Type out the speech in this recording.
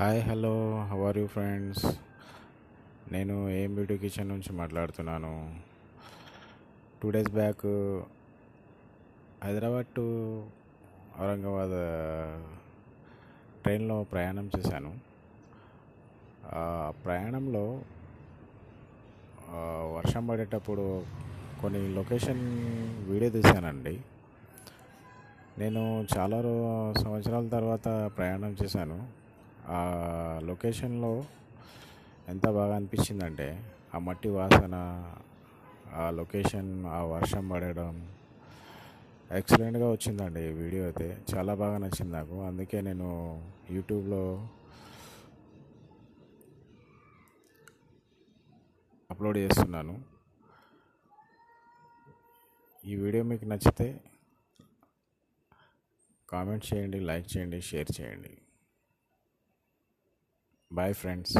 Hi hello how are you friends నేను ఏం beauty kitchen నుంచి మాట్లాడుతున్నాను. Two days back Hyderabad to Aurangabad uh, ట్రైన్లో ప్రయాణం చేశాను. ప్రయాణంలో వర్షం పడేటప్పుడు కొన్ని లొకేషన్ వీడియో తీశానండి. నేను చాలా సంవత్సరాల తర్వాత ప్రయాణం చేశాను. ఆ లొకేషన్లో ఎంత బాగా అనిపించిందంటే ఆ మట్టి వాసన ఆ లొకేషన్ ఆ వర్షం పడడం ఎక్సలెంట్గా వచ్చిందండి ఈ వీడియో అయితే. చాలా బాగా నచ్చింది నాకు. అందుకే నేను యూట్యూబ్లో అప్లోడ్ చేస్తున్నాను. ఈ వీడియో మీకు నచ్చితే కామెంట్ చేయండి లైక్ చేయండి షేర్ చేయండి. Bye friends